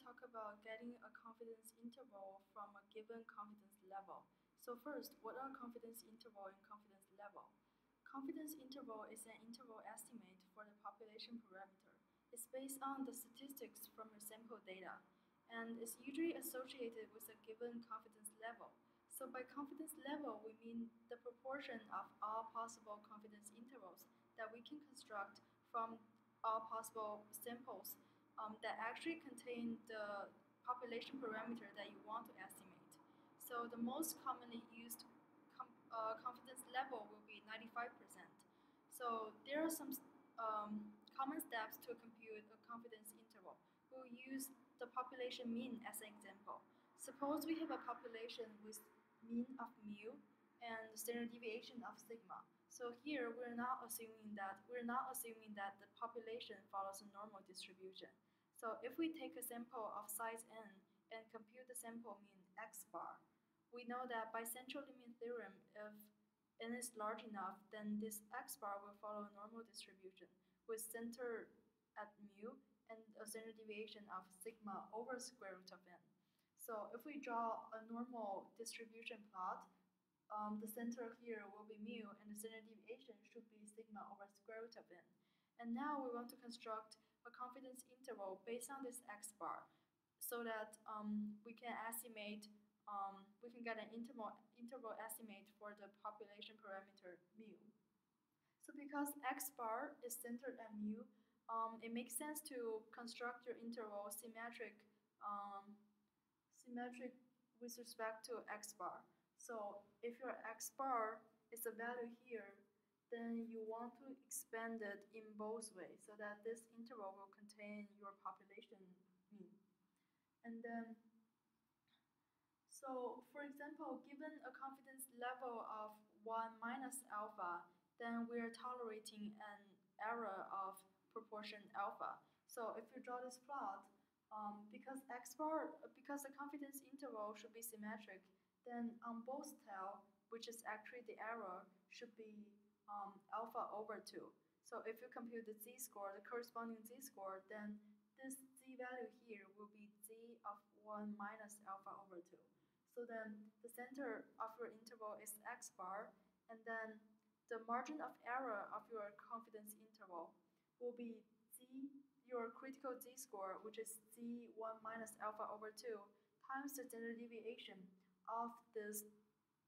talk about getting a confidence interval from a given confidence level. So first, what are confidence interval and confidence level? Confidence interval is an interval estimate for the population parameter. It's based on the statistics from your sample data and is usually associated with a given confidence level. So by confidence level, we mean the proportion of all possible confidence intervals that we can construct from all possible samples actually contain the population parameter that you want to estimate. So the most commonly used com uh, confidence level will be 95%. So there are some um, common steps to compute a confidence interval. We'll use the population mean as an example. Suppose we have a population with mean of mu and standard deviation of sigma. So here we're not assuming that we're not assuming that the population follows a normal distribution. So if we take a sample of size n and compute the sample mean x bar, we know that by central limit theorem, if n is large enough, then this x bar will follow a normal distribution with center at mu and a standard deviation of sigma over square root of n. So if we draw a normal distribution plot, um, the center here will be mu and the standard deviation should be sigma over square root of n. And now we want to construct a confidence interval based on this x bar so that um, we can estimate, um, we can get an interval, interval estimate for the population parameter mu. So because x bar is centered at mu, um, it makes sense to construct your interval symmetric, um, symmetric with respect to x bar. So if your x bar is a value here, then you want to expand it in both ways so that this interval will contain your population mean. And then, so for example, given a confidence level of 1 minus alpha, then we're tolerating an error of proportion alpha. So if you draw this plot, um, because x bar, because the confidence interval should be symmetric, then on both tail, which is actually the error, should be um, alpha over 2. So if you compute the z-score, the corresponding z-score, then this z value here will be z of 1 minus alpha over 2. So then the center of your interval is x bar, and then the margin of error of your confidence interval will be z, your critical z-score, which is z1 minus alpha over 2, times the standard deviation of this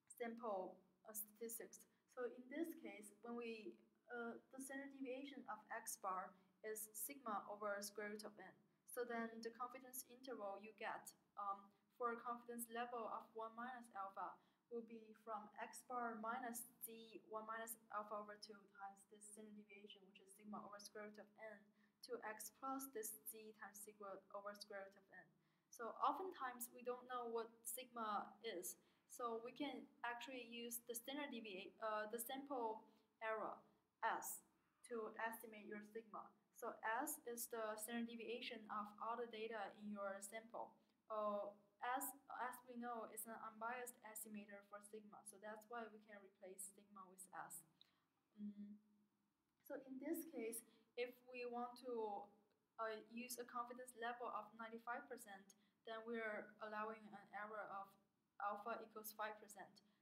sample uh, statistics. So in this case, when we, uh, the standard deviation of x bar is sigma over square root of n. So then the confidence interval you get um, for a confidence level of 1 minus alpha will be from x bar minus z 1 minus alpha over 2 times this standard deviation, which is sigma over square root of n, to x plus this z times sigma over square root of n. So oftentimes we don't know what sigma is. So we can actually use the standard deviation, uh, the sample error S to estimate your sigma. So S is the standard deviation of all the data in your sample. Uh, as, as we know, it's an unbiased estimator for sigma, so that's why we can replace sigma with S. Mm. So in this case, if we want to uh, use a confidence level of 95%, then we're allowing an error of alpha equals 5%.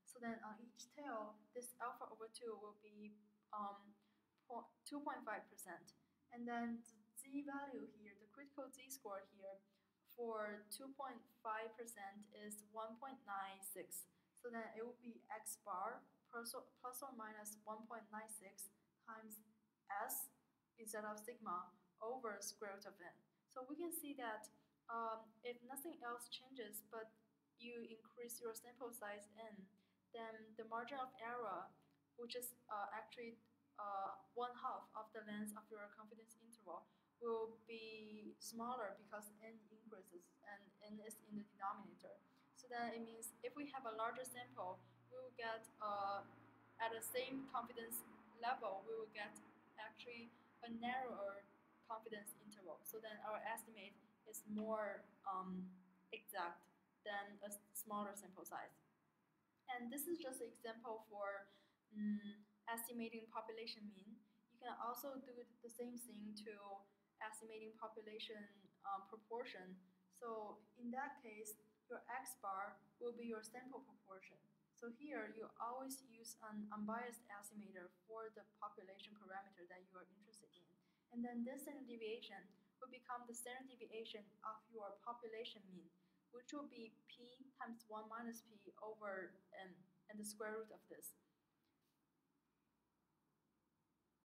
So then on each tail, this alpha over 2 will be um, 2.5%. And then the z value here, the critical z score here, for 2.5% is 1.96. So then it will be x bar plus or, plus or minus 1.96 times s instead of sigma over square root of n. So we can see that um, if nothing else changes but you increase your sample size n, then the margin of error, which is uh, actually uh, one half of the length of your confidence interval, will be smaller because n increases and n is in the denominator. So then it means if we have a larger sample, we will get uh, at the same confidence level, we will get actually a narrower confidence interval. So then our estimate is more um, exact than a smaller sample size. And this is just an example for um, estimating population mean. You can also do the same thing to estimating population um, proportion. So in that case, your x bar will be your sample proportion. So here you always use an unbiased estimator for the population parameter that you are interested in. And then this standard deviation will become the standard deviation of your population mean, which will be p times 1 minus p over n and the square root of this.